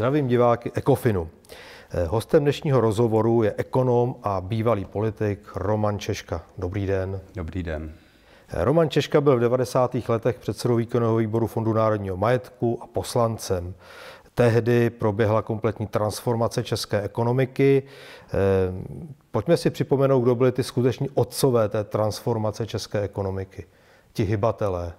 Zdravím diváky Ekofinu. Hostem dnešního rozhovoru je ekonom a bývalý politik Roman Češka. Dobrý den. Dobrý den. Roman Češka byl v 90. letech předsedou výkonného výboru Fondu národního majetku a poslancem. Tehdy proběhla kompletní transformace české ekonomiky. Pojďme si připomenout, kdo byli ty skuteční otcové té transformace české ekonomiky. Ti hybatelé.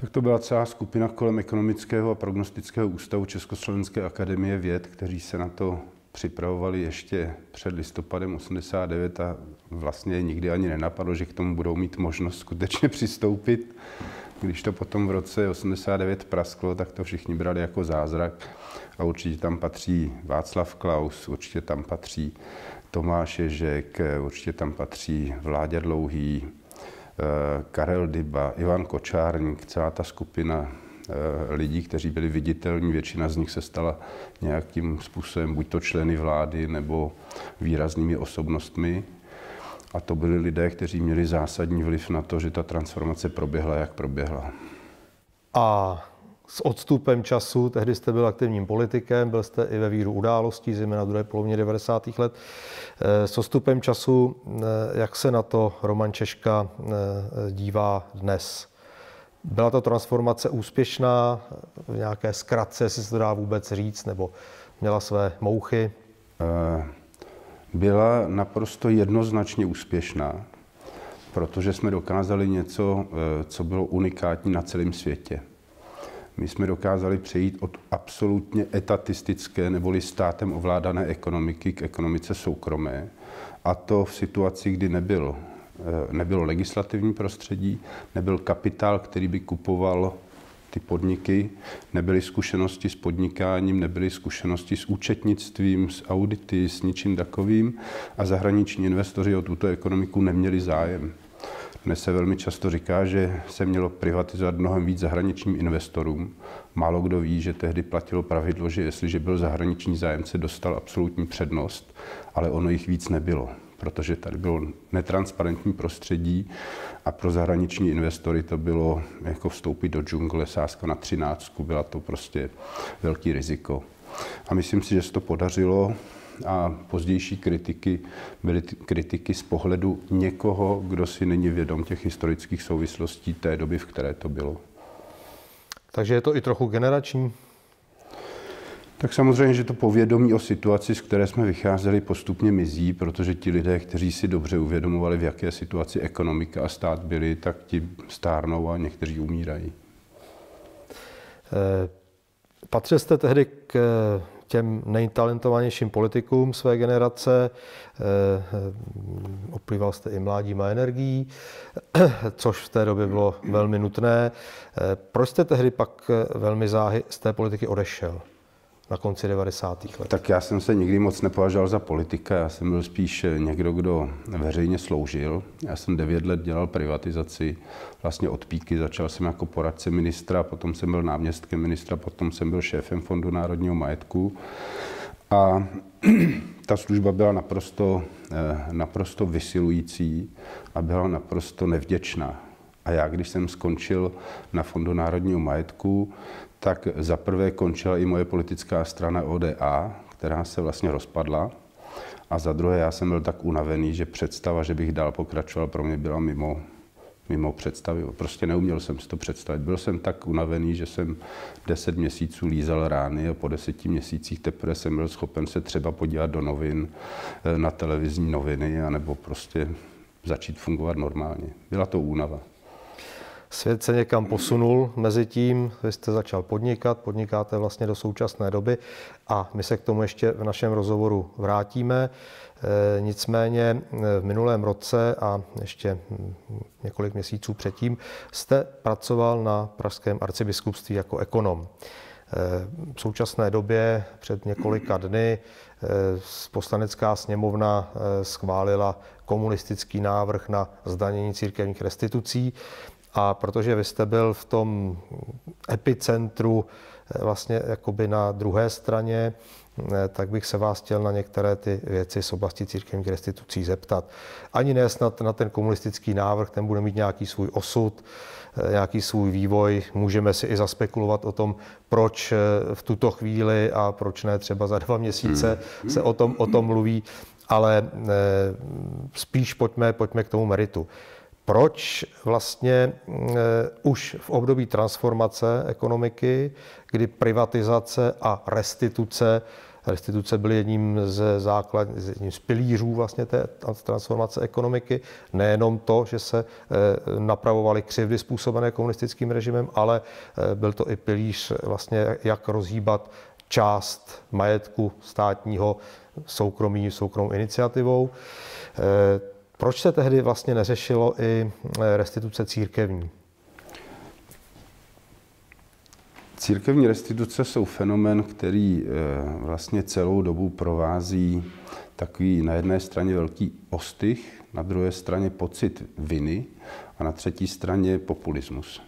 Tak to byla celá skupina kolem ekonomického a prognostického ústavu Československé akademie věd, kteří se na to připravovali ještě před listopadem 89 a vlastně nikdy ani nenapadlo, že k tomu budou mít možnost skutečně přistoupit. Když to potom v roce 89 prasklo, tak to všichni brali jako zázrak a určitě tam patří Václav Klaus, určitě tam patří Tomáš Ježek, určitě tam patří Vláďa Dlouhý, Karel Dyba, Ivan Kočárník, celá ta skupina eh, lidí, kteří byli viditelní, většina z nich se stala nějakým způsobem buď to členy vlády nebo výraznými osobnostmi. A to byli lidé, kteří měli zásadní vliv na to, že ta transformace proběhla, jak proběhla. A s odstupem času, tehdy jste byl aktivním politikem, byl jste i ve víru událostí, zejména v druhé polovině 90. let. Eh, s odstupem času, eh, jak se na to Roman Češka eh, dívá dnes? Byla to transformace úspěšná, v nějaké zkratce, jestli se to dá vůbec říct, nebo měla své mouchy? Byla naprosto jednoznačně úspěšná, protože jsme dokázali něco, co bylo unikátní na celém světě. My jsme dokázali přejít od absolutně etatistické neboli státem ovládané ekonomiky k ekonomice soukromé. A to v situaci, kdy nebyl, eh, nebylo legislativní prostředí, nebyl kapitál, který by kupoval ty podniky, nebyly zkušenosti s podnikáním, nebyly zkušenosti s účetnictvím, s audity, s ničím takovým a zahraniční investoři o tuto ekonomiku neměli zájem. Dnes se velmi často říká, že se mělo privatizovat mnohem víc zahraničním investorům. Málo kdo ví, že tehdy platilo pravidlo, že jestliže byl zahraniční zájemce, dostal absolutní přednost, ale ono jich víc nebylo, protože tady bylo netransparentní prostředí a pro zahraniční investory to bylo jako vstoupit do džungle, sázka na třináctku, byla to prostě velký riziko. A myslím si, že se to podařilo a pozdější kritiky byly kritiky z pohledu někoho, kdo si není vědom těch historických souvislostí té doby, v které to bylo. Takže je to i trochu generační? Tak samozřejmě, že to povědomí o situaci, z které jsme vycházeli, postupně mizí, protože ti lidé, kteří si dobře uvědomovali, v jaké situaci ekonomika a stát byli, tak ti stárnou a někteří umírají. Eh, patřil jste tehdy k těm nejtalentovanějším politikům své generace. Eh, eh, oplýval jste i mládím a energií, což v té době bylo velmi nutné. Eh, proč jste tehdy pak velmi záhy z té politiky odešel? Na konci 90. let? Tak já jsem se nikdy moc nepovažoval za politika, já jsem byl spíš někdo, kdo veřejně sloužil. Já jsem devět let dělal privatizaci, vlastně od píky. Začal jsem jako poradce ministra, potom jsem byl náměstkem ministra, potom jsem byl šéfem Fondu národního majetku. A ta služba byla naprosto, eh, naprosto vysilující a byla naprosto nevděčná. A já, když jsem skončil na Fondu národního majetku, tak za prvé končila i moje politická strana ODA, která se vlastně rozpadla. A za druhé, já jsem byl tak unavený, že představa, že bych dál pokračoval, pro mě byla mimo, mimo představy. Prostě neuměl jsem si to představit. Byl jsem tak unavený, že jsem deset měsíců lízal rány a po deseti měsících teprve jsem byl schopen se třeba podívat do novin, eh, na televizní noviny, anebo prostě začít fungovat normálně. Byla to únava. Svět se někam posunul mezi tím, vy jste začal podnikat, podnikáte vlastně do současné doby a my se k tomu ještě v našem rozhovoru vrátíme. E, nicméně e, v minulém roce a ještě hm, několik měsíců předtím jste pracoval na Pražském arcibiskupství jako ekonom. E, v současné době před několika dny poslanecká sněmovna schválila komunistický návrh na zdanění církevních restitucí. A protože vy jste byl v tom epicentru eh, vlastně jakoby na druhé straně tak bych se vás chtěl na některé ty věci z oblasti církevních restitucí zeptat. Ani ne snad na ten komunistický návrh, ten bude mít nějaký svůj osud, nějaký svůj vývoj. Můžeme si i zaspekulovat o tom, proč v tuto chvíli a proč ne třeba za dva měsíce hmm. se o tom, o tom mluví, ale spíš pojďme, pojďme k tomu meritu proč vlastně uh, už v období transformace ekonomiky, kdy privatizace a restituce, restituce byly jedním z základ, jedním z pilířů vlastně té transformace ekonomiky, nejenom to, že se uh, napravovaly křivdy způsobené komunistickým režimem, ale uh, byl to i pilíř vlastně, jak rozhýbat část majetku státního soukromí, soukromou iniciativou. Proč se tehdy vlastně neřešilo i eh, restituce církevní? Církevní restituce jsou fenomen, který eh, vlastně celou dobu provází takový na jedné straně velký ostych, na druhé straně pocit viny a na třetí straně populismus.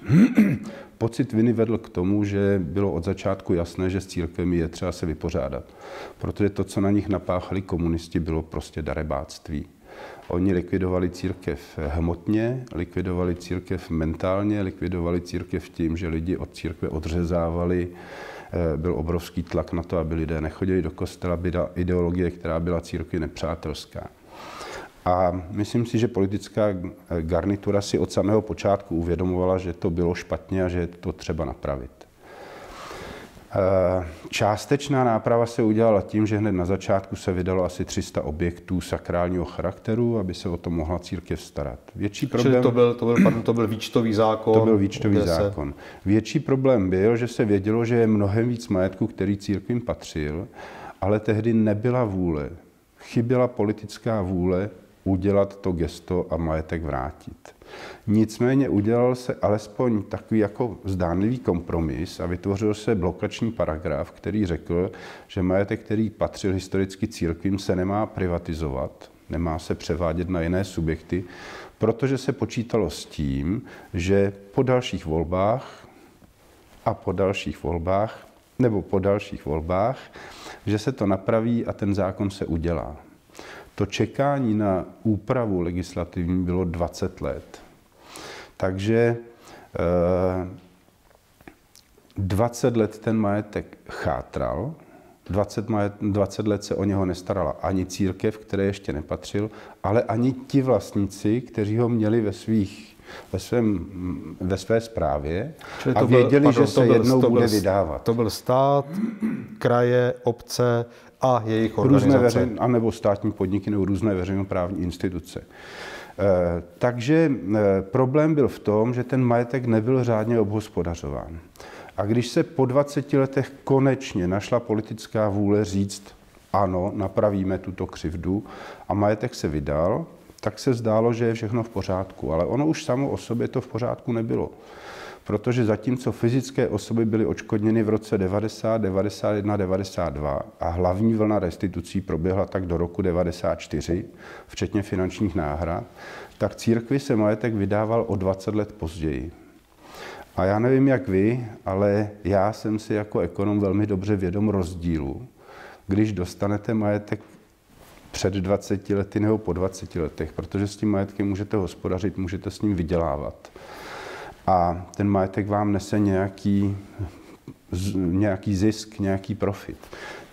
pocit viny vedl k tomu, že bylo od začátku jasné, že s církvemi je třeba se vypořádat, protože to, co na nich napáchali komunisti, bylo prostě darebáctví. Oni likvidovali církev hmotně, likvidovali církev mentálně, likvidovali církev tím, že lidi od církve odřezávali. Eh, byl obrovský tlak na to, aby lidé nechodili do kostela, byla ideologie, která byla církvi nepřátelská. A myslím si, že politická garnitura si od samého počátku uvědomovala, že to bylo špatně a že je to třeba napravit. Částečná náprava se udělala tím, že hned na začátku se vydalo asi 300 objektů sakrálního charakteru, aby se o to mohla církev starat. Větší problém... Čili to byl, to byl, pardon, to byl výčtový zákon? To byl výčtový zákon. Se... Větší problém byl, že se vědělo, že je mnohem víc majetku, který církvím patřil, ale tehdy nebyla vůle, chyběla politická vůle udělat to gesto a majetek vrátit. Nicméně udělal se alespoň takový jako zdánlivý kompromis a vytvořil se blokační paragraf, který řekl, že majetek, který patřil historicky církvím, se nemá privatizovat, nemá se převádět na jiné subjekty, protože se počítalo s tím, že po dalších volbách a po dalších volbách, nebo po dalších volbách, že se to napraví a ten zákon se udělá. To čekání na úpravu legislativní bylo 20 let. Takže 20 eh, let ten majetek chátral, 20, majet, 20 let se o něho nestarala ani církev, které ještě nepatřil, ale ani ti vlastníci, kteří ho měli ve svých ve, svém, ve své správě Čili a věděli, byl, pardon, že se byl, jednou to bude byl, vydávat. To byl stát, kraje, obce a jejich organizace. Různé veřejn, anebo státní podniky nebo různé veřejnoprávní instituce. Eh, takže eh, problém byl v tom, že ten majetek nebyl řádně obhospodařován. A když se po 20 letech konečně našla politická vůle říct, ano, napravíme tuto křivdu a majetek se vydal, tak se zdálo, že je všechno v pořádku. Ale ono už samo o sobě to v pořádku nebylo protože zatímco fyzické osoby byly odškodněny v roce 90, 91, 92 a hlavní vlna restitucí proběhla tak do roku 94, včetně finančních náhrad, tak církvi se majetek vydával o 20 let později. A já nevím, jak vy, ale já jsem si jako ekonom velmi dobře vědom rozdílu, když dostanete majetek před 20 lety nebo po 20 letech, protože s tím majetkem můžete hospodařit, můžete s ním vydělávat a ten majetek vám nese nějaký, nějaký zisk, nějaký profit.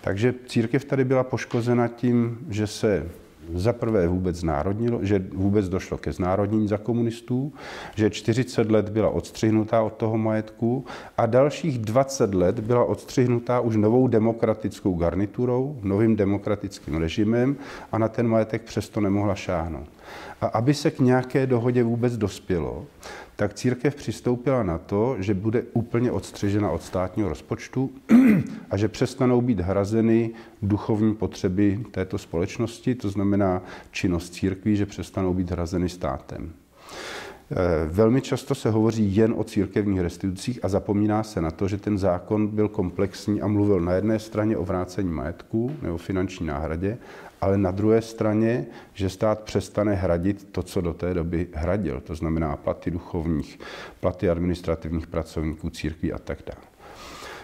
Takže církev tady byla poškozena tím, že se za prvé vůbec znárodnilo, že vůbec došlo ke znárodnění za komunistů, že 40 let byla odstřihnutá od toho majetku a dalších 20 let byla odstřihnutá už novou demokratickou garniturou, novým demokratickým režimem a na ten majetek přesto nemohla šáhnout. A aby se k nějaké dohodě vůbec dospělo, tak církev přistoupila na to, že bude úplně odstřižena od státního rozpočtu a že přestanou být hrazeny duchovní potřeby této společnosti, to znamená činnost církví, že přestanou být hrazeny státem. Eh, velmi často se hovoří jen o církevních restitucích a zapomíná se na to, že ten zákon byl komplexní a mluvil na jedné straně o vrácení majetku nebo finanční náhradě ale na druhé straně, že stát přestane hradit to, co do té doby hradil, to znamená platy duchovních, platy administrativních pracovníků církví a tak dále.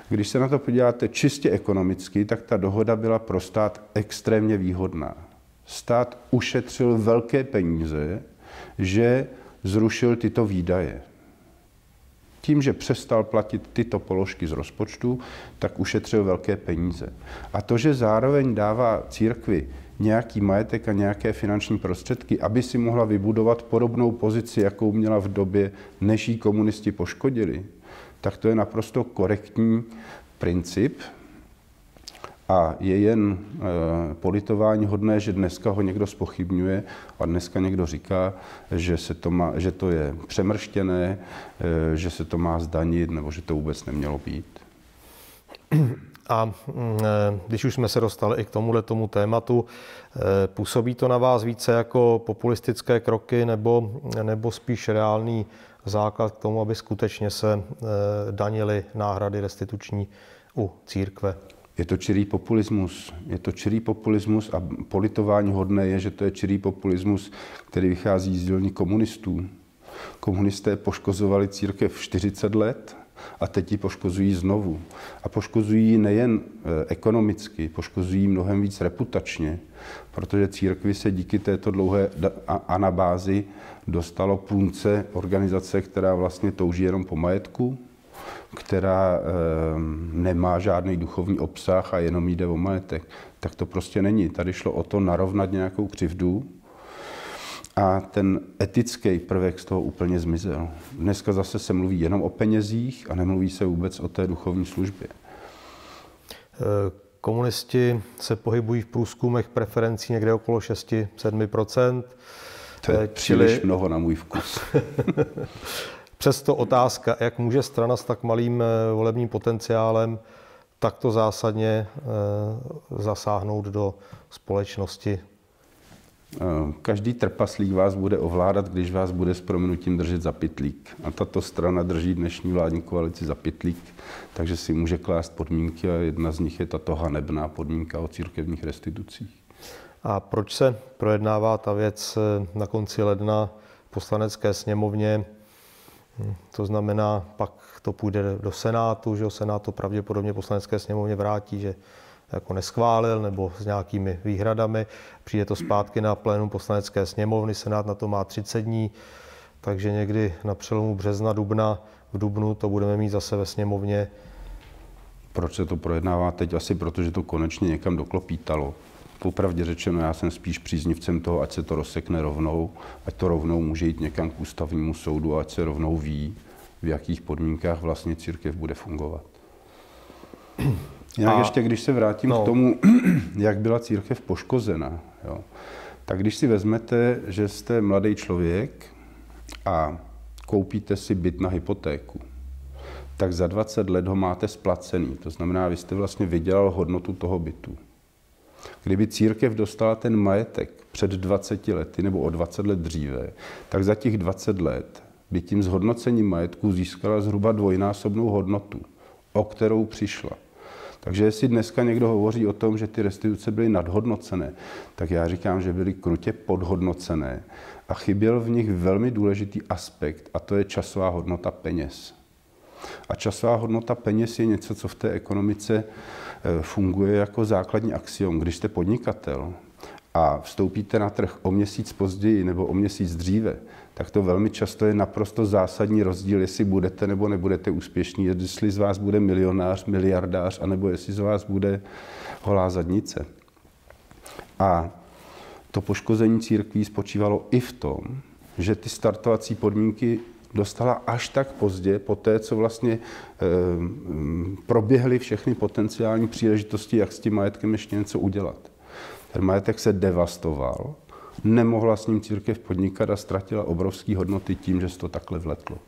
Když se na to podíváte čistě ekonomicky, tak ta dohoda byla pro stát extrémně výhodná. Stát ušetřil velké peníze, že zrušil tyto výdaje. Tím, že přestal platit tyto položky z rozpočtu, tak ušetřil velké peníze. A to, že zároveň dává církvi nějaký majetek a nějaké finanční prostředky, aby si mohla vybudovat podobnou pozici, jakou měla v době, než ji komunisti poškodili, tak to je naprosto korektní princip, a je jen e, politování hodné, že dneska ho někdo spochybňuje a dneska někdo říká, že, se to, má, že to je přemrštěné, e, že se to má zdanit nebo že to vůbec nemělo být. A mm, e, když už jsme se dostali i k tomuhle tomu tématu, působí to na vás více jako populistické kroky nebo, nebo spíš reálný základ k tomu, aby skutečně se danily náhrady restituční u církve? Je to čirý populismus. Je to čirý populismus a politování hodné je, že to je čirý populismus, který vychází z dílní komunistů. Komunisté poškozovali církev 40 let a teď ji poškozují znovu. A poškozují ji nejen e, ekonomicky, poškozují mnohem víc reputačně, protože církvi se díky této dlouhé anabázi dostalo půlce organizace, která vlastně touží jenom po majetku, která ehm, nemá žádný duchovní obsah a jenom jde o majetek. Tak to prostě není. Tady šlo o to narovnat nějakou křivdu a ten etický prvek z toho úplně zmizel. Dneska zase se mluví jenom o penězích a nemluví se vůbec o té duchovní službě. Eh, komunisti se pohybují v průzkumech preferencí někde okolo 6-7% To je eh, příliš čili... mnoho na můj vkus. Přesto otázka, jak může strana s tak malým eh, volebním potenciálem takto zásadně zasáhnout do společnosti. Eh, každý trpaslík vás bude ovládat, když vás bude s prominutím držet za pitlík. A tato strana drží dnešní vládní koalici za pitlík, takže si může klást podmínky a jedna z nich je tato hanebná podmínka o církevních restitucích. A proč se projednává ta věc na konci ledna v poslanecké sněmovně? To znamená, pak to půjde do Senátu, že Senát to pravděpodobně poslanecké sněmovně vrátí, že jako neschválil nebo s nějakými výhradami. Přijde to zpátky na plénum poslanecké sněmovny, Senát na to má 30 dní, takže někdy na přelomu března, dubna, v dubnu to budeme mít zase ve sněmovně. Proč se to projednává teď? Asi protože to konečně někam doklopítalo. Popravdě řečeno, já jsem spíš příznivcem toho, ať se to rozsekne rovnou, ať to rovnou může jít někam k ústavnímu soudu, ať se rovnou ví, v jakých podmínkách vlastně církev bude fungovat. Jinak a... ještě, když se vrátím no. k tomu, jak byla církev poškozena, jo, tak když si vezmete, že jste mladý člověk a koupíte si byt na hypotéku, tak za 20 let ho máte splacený. To znamená, vy jste vlastně vydělal hodnotu toho bytu. Kdyby církev dostala ten majetek před 20 lety nebo o 20 let dříve, tak za těch 20 let by tím zhodnocením majetku získala zhruba dvojnásobnou hodnotu, o kterou přišla. Takže jestli dneska někdo hovoří o tom, že ty restituce byly nadhodnocené, tak já říkám, že byly krutě podhodnocené a chyběl v nich velmi důležitý aspekt a to je časová hodnota peněz. A časová hodnota peněz je něco, co v té ekonomice Eh, funguje jako základní axiom. Když jste podnikatel a vstoupíte na trh o měsíc později nebo o měsíc dříve, tak to velmi často je naprosto zásadní rozdíl, jestli budete nebo nebudete úspěšní, jestli z vás bude milionář, miliardář, anebo jestli z vás bude holá zadnice. A to poškození církví spočívalo i v tom, že ty startovací podmínky dostala až tak pozdě, po té, co vlastně e, proběhly všechny potenciální příležitosti, jak s tím majetkem ještě něco udělat. Ten majetek se devastoval, nemohla s ním církev podnikat a ztratila obrovské hodnoty tím, že se to takhle vletlo.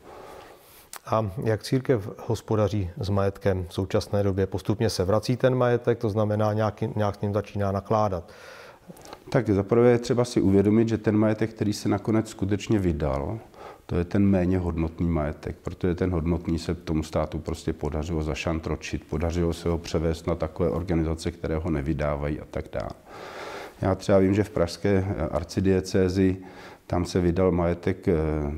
A jak církev hospodaří s majetkem v současné době? Postupně se vrací ten majetek, to znamená, nějak, nějak s ním začíná nakládat. Tak zaprvé je třeba si uvědomit, že ten majetek, který se nakonec skutečně vydal, to je ten méně hodnotný majetek, protože ten hodnotný se tomu státu prostě podařilo zašantročit, podařilo se ho převést na takové organizace, které ho nevydávají a tak dále. Já třeba vím, že v pražské arcidiecézi tam se vydal majetek eh,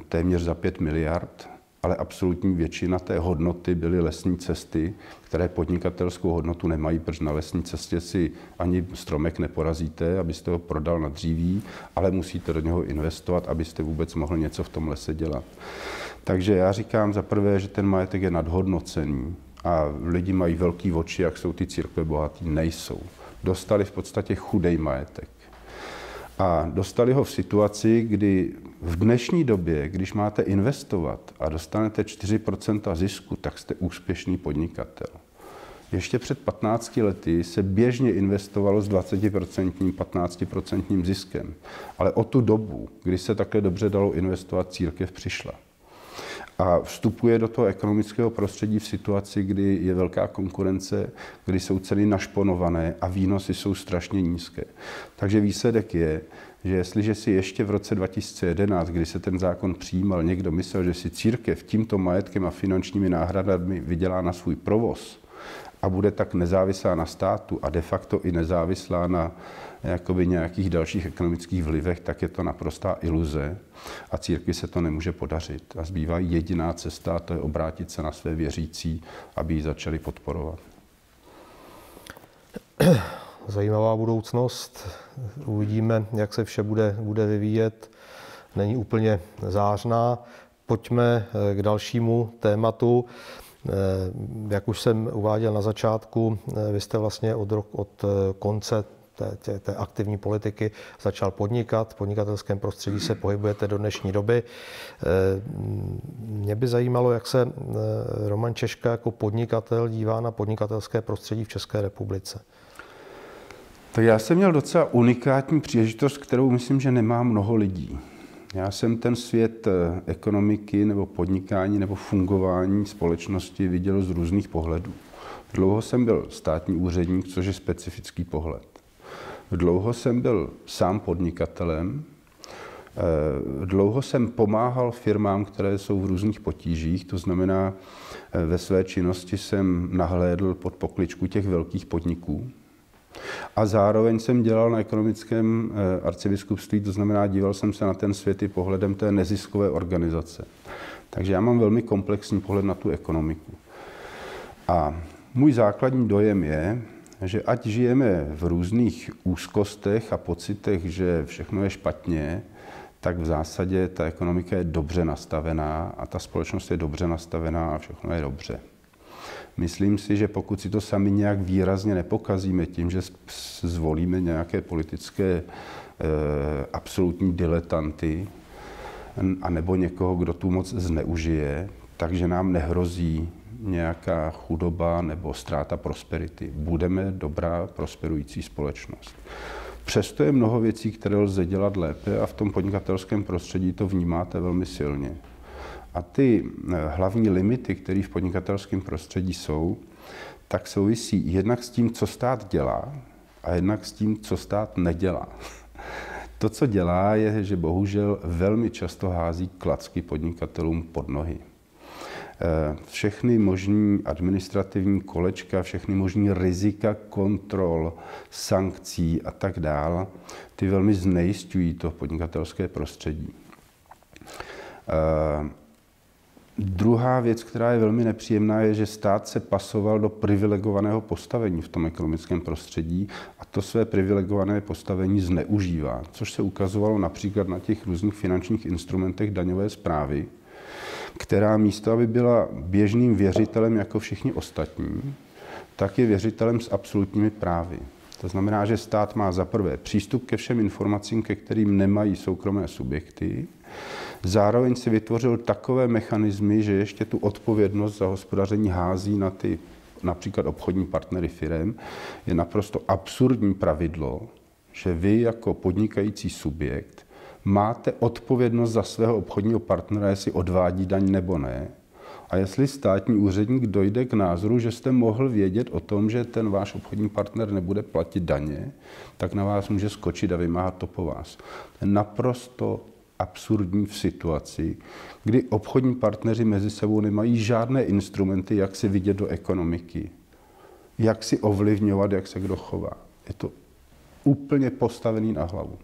téměř za 5 miliard ale absolutní většina té hodnoty byly lesní cesty, které podnikatelskou hodnotu nemají, protože na lesní cestě si ani stromek neporazíte, abyste ho prodal na dříví, ale musíte do něho investovat, abyste vůbec mohl něco v tom lese dělat. Takže já říkám za prvé, že ten majetek je nadhodnocený a lidi mají velký oči, jak jsou ty církve bohatý, nejsou. Dostali v podstatě chudej majetek. A dostali ho v situaci, kdy v dnešní době, když máte investovat a dostanete 4% zisku, tak jste úspěšný podnikatel. Ještě před 15 lety se běžně investovalo s 20%, 15% ziskem. Ale o tu dobu, kdy se takhle dobře dalo investovat, církev přišla a vstupuje do toho ekonomického prostředí v situaci, kdy je velká konkurence, kdy jsou ceny našponované a výnosy jsou strašně nízké. Takže výsledek je, že jestliže si ještě v roce 2011, kdy se ten zákon přijímal, někdo myslel, že si církev tímto majetkem a finančními náhradami vydělá na svůj provoz a bude tak nezávislá na státu a de facto i nezávislá na jakoby nějakých dalších ekonomických vlivech, tak je to naprostá iluze a církvi se to nemůže podařit. A zbývá jediná cesta, a to je obrátit se na své věřící, aby ji začali podporovat. Zajímavá budoucnost. Uvidíme, jak se vše bude, bude vyvíjet. Není úplně zářná. Pojďme eh, k dalšímu tématu. Eh, jak už jsem uváděl na začátku, eh, vy jste vlastně od, rok, od konce té, té, té aktivní politiky začal podnikat. V podnikatelském prostředí se pohybujete do dnešní doby. Eh, mě by zajímalo, jak se eh, Roman Češka jako podnikatel dívá na podnikatelské prostředí v České republice. Tak já jsem měl docela unikátní příležitost, kterou myslím, že nemá mnoho lidí. Já jsem ten svět eh, ekonomiky nebo podnikání nebo fungování společnosti viděl z různých pohledů. Dlouho jsem byl státní úředník, což je specifický pohled. Dlouho jsem byl sám podnikatelem, eh, Dlouho jsem pomáhal firmám, které jsou v různých potížích, to znamená, eh, ve své činnosti jsem nahlédl pod pokličku těch velkých podniků. A zároveň jsem dělal na ekonomickém eh, arcibiskupství, to znamená, díval jsem se na ten svět i pohledem té neziskové organizace. Takže já mám velmi komplexní pohled na tu ekonomiku. A můj základní dojem je, že ať žijeme v různých úzkostech a pocitech, že všechno je špatně, tak v zásadě ta ekonomika je dobře nastavená a ta společnost je dobře nastavená a všechno je dobře. Myslím si, že pokud si to sami nějak výrazně nepokazíme tím, že zvolíme nějaké politické e, absolutní diletanty, a nebo někoho, kdo tu moc zneužije, takže nám nehrozí nějaká chudoba nebo ztráta prosperity. Budeme dobrá, prosperující společnost. Přesto je mnoho věcí, které lze dělat lépe a v tom podnikatelském prostředí to vnímáte velmi silně. A ty eh, hlavní limity, které v podnikatelském prostředí jsou, tak souvisí jednak s tím, co stát dělá a jednak s tím, co stát nedělá. To, co dělá, je, že bohužel velmi často hází klacky podnikatelům pod nohy. Eh, všechny možný administrativní kolečka, všechny možný rizika kontrol, sankcí a tak dál, ty velmi znejistují to podnikatelské prostředí. Uh, druhá věc, která je velmi nepříjemná, je, že stát se pasoval do privilegovaného postavení v tom ekonomickém prostředí a to své privilegované postavení zneužívá, což se ukazovalo například na těch různých finančních instrumentech daňové zprávy, která místo, aby byla běžným věřitelem jako všichni ostatní, tak je věřitelem s absolutními právy. To znamená, že stát má za prvé přístup ke všem informacím, ke kterým nemají soukromé subjekty. Zároveň si vytvořil takové mechanismy, že ještě tu odpovědnost za hospodaření hází na ty například obchodní partnery firem. Je naprosto absurdní pravidlo, že vy jako podnikající subjekt máte odpovědnost za svého obchodního partnera, jestli odvádí daň nebo ne. A jestli státní úředník dojde k názoru, že jste mohl vědět o tom, že ten váš obchodní partner nebude platit daně, tak na vás může skočit a vymáhat to po vás. To je naprosto absurdní v situaci, kdy obchodní partneři mezi sebou nemají žádné instrumenty, jak si vidět do ekonomiky, jak si ovlivňovat, jak se kdo chová. Je to úplně postavený na hlavu.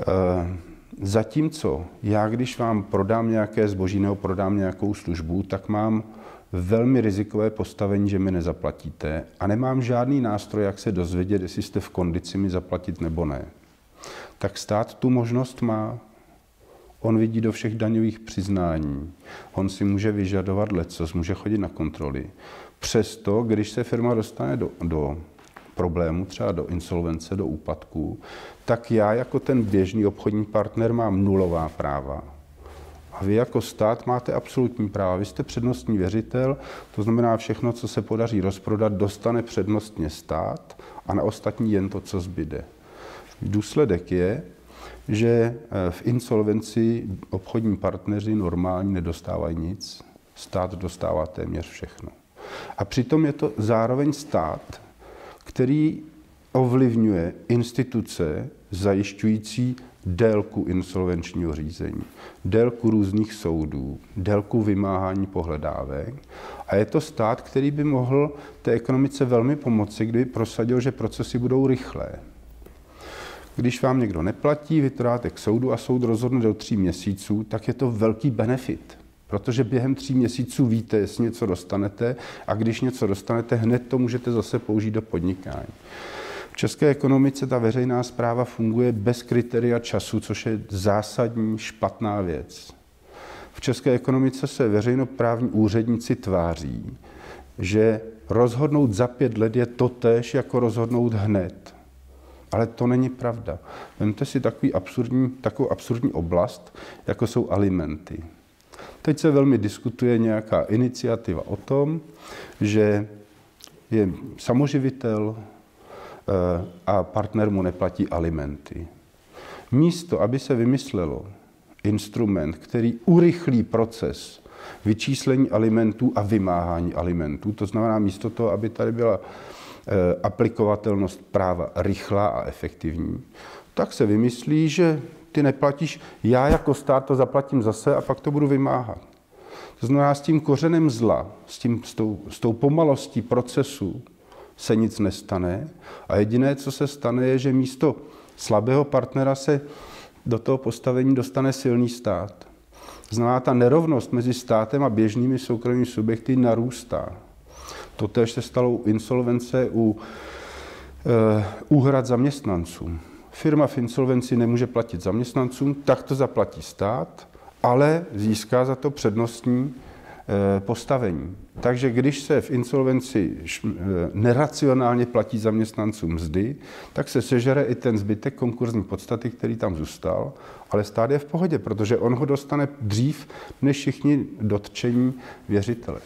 Eh, Zatímco já, když vám prodám nějaké zboží nebo prodám nějakou službu, tak mám velmi rizikové postavení, že mi nezaplatíte a nemám žádný nástroj, jak se dozvědět, jestli jste v kondici mi zaplatit nebo ne. Tak stát tu možnost má. On vidí do všech daňových přiznání. On si může vyžadovat lecos, může chodit na kontroly. Přesto, když se firma dostane do, do problému, třeba do insolvence, do úpadku, tak já jako ten běžný obchodní partner mám nulová práva. A vy jako stát máte absolutní práva. Vy jste přednostní věřitel, to znamená všechno, co se podaří rozprodat, dostane přednostně stát a na ostatní jen to, co zbyde. Důsledek je, že eh, v insolvenci obchodní partneři normální nedostávají nic, stát dostává téměř všechno. A přitom je to zároveň stát, který ovlivňuje instituce zajišťující délku insolvenčního řízení, délku různých soudů, délku vymáhání pohledávek. A je to stát, který by mohl té ekonomice velmi pomoci, kdyby prosadil, že procesy budou rychlé. Když vám někdo neplatí, vy to dáte k soudu a soud rozhodne do tří měsíců, tak je to velký benefit. Protože během tří měsíců víte, jestli něco dostanete a když něco dostanete, hned to můžete zase použít do podnikání. V české ekonomice ta veřejná zpráva funguje bez kritéria času, což je zásadní špatná věc. V české ekonomice se veřejnoprávní úředníci tváří, že rozhodnout za pět let je totéž jako rozhodnout hned. Ale to není pravda. Vemte si takový absurdní, takovou absurdní oblast, jako jsou alimenty. Teď se velmi diskutuje nějaká iniciativa o tom, že je samoživitel eh, a partner mu neplatí alimenty. Místo, aby se vymyslelo instrument, který urychlí proces vyčíslení alimentů a vymáhání alimentů, to znamená místo toho, aby tady byla aplikovatelnost práva rychlá a efektivní, tak se vymyslí, že ty neplatíš, já jako stát to zaplatím zase a pak to budu vymáhat. To znamená, s tím kořenem zla, s, tím, s, tou, s tou pomalostí procesu se nic nestane a jediné, co se stane, je, že místo slabého partnera se do toho postavení dostane silný stát. Znamená, ta nerovnost mezi státem a běžnými soukromými subjekty narůstá. Totež se stalo u insolvence u úhrad zaměstnanců firma v insolvenci nemůže platit zaměstnancům, tak to zaplatí stát, ale získá za to přednostní eh, postavení. Takže když se v insolvenci eh, neracionálně platí zaměstnancům mzdy, tak se sežere i ten zbytek konkurzní podstaty, který tam zůstal, ale stát je v pohodě, protože on ho dostane dřív než všichni dotčení věřitele.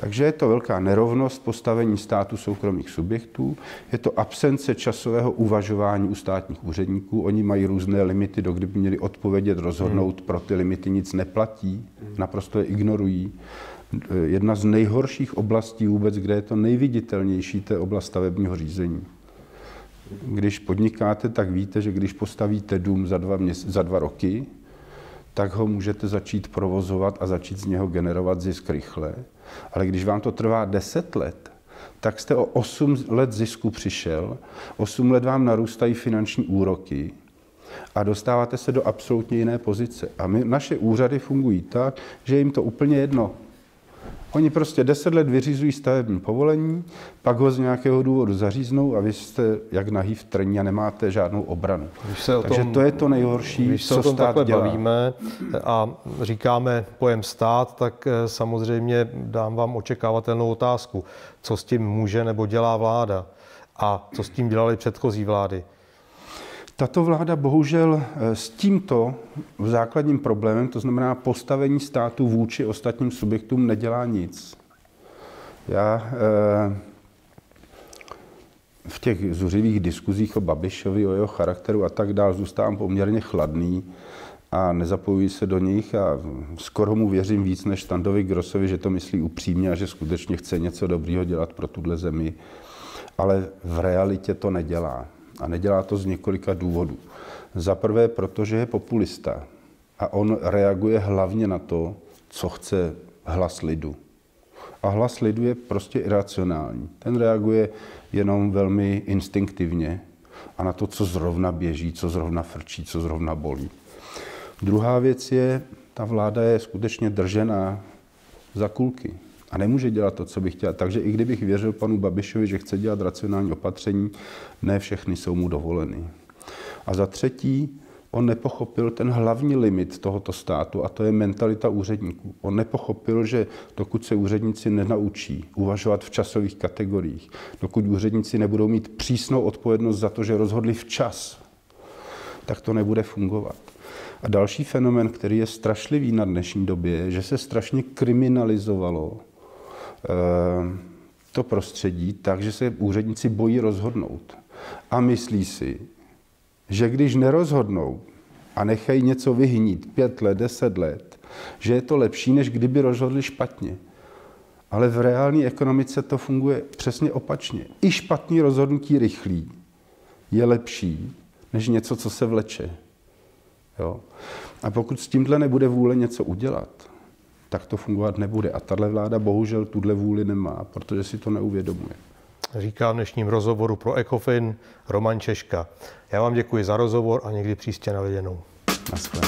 Takže je to velká nerovnost postavení státu soukromých subjektů, je to absence časového uvažování u státních úředníků. Oni mají různé limity, do kdyby měli odpovědět, rozhodnout, hmm. pro ty limity nic neplatí, naprosto je ignorují. Jedna z nejhorších oblastí vůbec, kde je to nejviditelnější, to je oblast stavebního řízení. Když podnikáte, tak víte, že když postavíte dům za dva, měs- za dva roky, tak ho můžete začít provozovat a začít z něho generovat zisk rychle. Ale když vám to trvá 10 let, tak jste o 8 let zisku přišel, 8 let vám narůstají finanční úroky a dostáváte se do absolutně jiné pozice. A my, naše úřady fungují tak, že jim to úplně jedno, Oni prostě deset let vyřizují stavební povolení, pak ho z nějakého důvodu zaříznou a vy jste jak nahý v trní a nemáte žádnou obranu. Když se Takže tom, to je to nejhorší, když se co o tom stát dělá. bavíme a říkáme pojem stát, tak eh, samozřejmě dám vám očekávatelnou otázku. Co s tím může nebo dělá vláda? A co s tím dělali předchozí vlády? Tato vláda bohužel eh, s tímto základním problémem, to znamená postavení státu vůči ostatním subjektům, nedělá nic. Já eh, v těch zuřivých diskuzích o Babišovi, o jeho charakteru a tak dále zůstávám poměrně chladný a nezapojuji se do nich a skoro mu věřím víc než Standovi Grosovi, že to myslí upřímně a že skutečně chce něco dobrýho dělat pro tuhle zemi. Ale v realitě to nedělá. A nedělá to z několika důvodů. Za prvé, protože je populista a on reaguje hlavně na to, co chce hlas lidu. A hlas lidu je prostě iracionální. Ten reaguje jenom velmi instinktivně a na to, co zrovna běží, co zrovna frčí, co zrovna bolí. Druhá věc je, ta vláda je skutečně držená za kulky a nemůže dělat to, co by chtěla. Takže i kdybych věřil panu Babišovi, že chce dělat racionální opatření, ne všechny jsou mu dovoleny. A za třetí, on nepochopil ten hlavní limit tohoto státu a to je mentalita úředníků. On nepochopil, že dokud se úředníci nenaučí uvažovat v časových kategoriích, dokud úředníci nebudou mít přísnou odpovědnost za to, že rozhodli včas, tak to nebude fungovat. A další fenomen, který je strašlivý na dnešní době, je, že se strašně kriminalizovalo to prostředí tak, že se úředníci bojí rozhodnout. A myslí si, že když nerozhodnou a nechají něco vyhnít pět let, deset let, že je to lepší, než kdyby rozhodli špatně. Ale v reálné ekonomice to funguje přesně opačně. I špatný rozhodnutí rychlý je lepší, než něco, co se vleče. Jo? A pokud s tímhle nebude vůle něco udělat, tak to fungovat nebude. A tahle vláda bohužel tuhle vůli nemá, protože si to neuvědomuje. Říká v dnešním rozhovoru pro Ecofin Roman Češka. Já vám děkuji za rozhovor a někdy příště na viděnou. Naschle.